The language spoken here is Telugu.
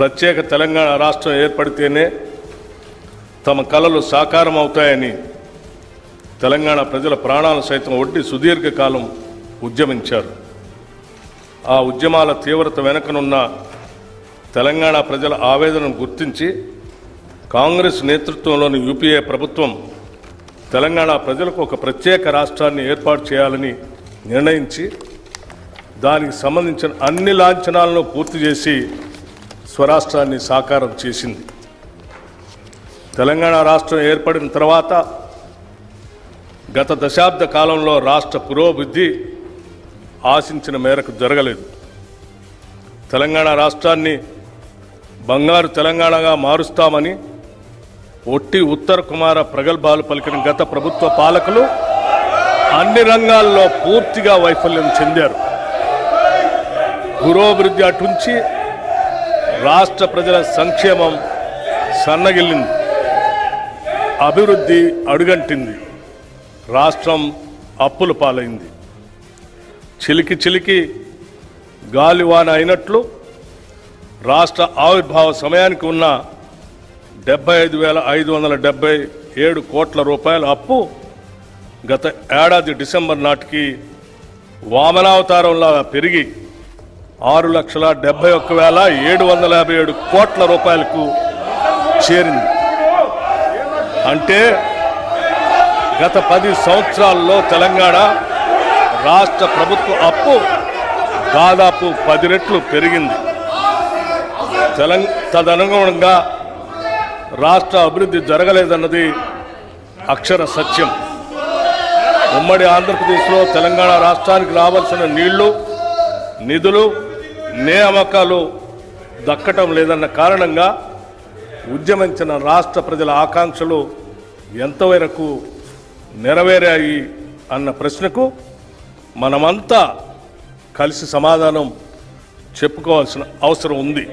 ప్రత్యేక తెలంగాణ రాష్ట్రం ఏర్పడితేనే తమ కళలు సాకారం అవుతాయని తెలంగాణ ప్రజల ప్రాణాలు సైతం ఒడ్డి సుదీర్ఘకాలం ఉద్యమించారు. ఆ ఉద్యమాల తీవ్రత వెనుకనున్న తెలంగాణ ప్రజల ఆవేదనను గుర్తించి కాంగ్రెస్ నేతృత్వంలోని యూపీఏ ప్రభుత్వం తెలంగాణ ప్రజలకు ఒక ప్రత్యేక రాష్ట్రాన్ని ఏర్పాటు చేయాలని నిర్ణయించి దానికి సంబంధించిన అన్ని లాంఛనాలను పూర్తి చేసి స్వరాష్ట్రాన్ని సాకారం చేసింది. తెలంగాణ రాష్ట్రం ఏర్పడిన తర్వాత గత దశాబ్ద కాలంలో రాష్ట్ర పురోభివృద్ధి ఆశించిన మేరకు జరగలేదు. తెలంగాణ రాష్ట్రాన్ని బంగారు తెలంగాణగా మారుస్తామని ఒట్టి ఉత్తర కుమార ప్రగల్భాలు పలికిన గత ప్రభుత్వ పాలకులు అన్ని రంగాల్లో పూర్తిగా వైఫల్యం చెందారు. పురోభివృద్ధి అటుంచి రాష్ట్ర ప్రజల సంక్షేమం సన్నగిల్లింది. అభివృద్ధి అడుగంటింది. రాష్ట్రం అప్పుల పాలైంది. చిలికి చిలికి గాలివాన అయినట్లు రాష్ట్ర ఆవిర్భావ సమయానికి ఉన్న డెబ్బై ఐదు వేల ఐదు వందల డెబ్బై ఏడు కోట్ల రూపాయల అప్పు గత ఏడాది డిసెంబర్ నాటికి వామనావతారంలాగా పెరిగి ఆరు లక్షల డెబ్బై ఒక్క వేల ఏడు వందల యాభై ఏడు కోట్ల రూపాయలకు చేరింది. అంటే గత పది సంవత్సరాల్లో తెలంగాణ రాష్ట్ర ప్రభుత్వ అప్పు దాదాపు పది రెట్లు పెరిగింది. తెలంగ తదనుగుణంగా రాష్ట్ర అభివృద్ధి జరగలేదన్నది అక్షర సత్యం. ఉమ్మడి ఆంధ్రప్రదేశ్లో తెలంగాణ రాష్ట్రానికి రావాల్సిన నీళ్ళు నిధులు నియామకాలు దక్కటం లేదన్న కారణంగా ఉద్యమించిన రాష్ట్ర ప్రజల ఆకాంక్షలు ఎంతవరకు నెరవేరాయి అన్న ప్రశ్నకు మనమంతా కలిసి సమాధానం చెప్పుకోవాల్సిన అవసరం ఉంది.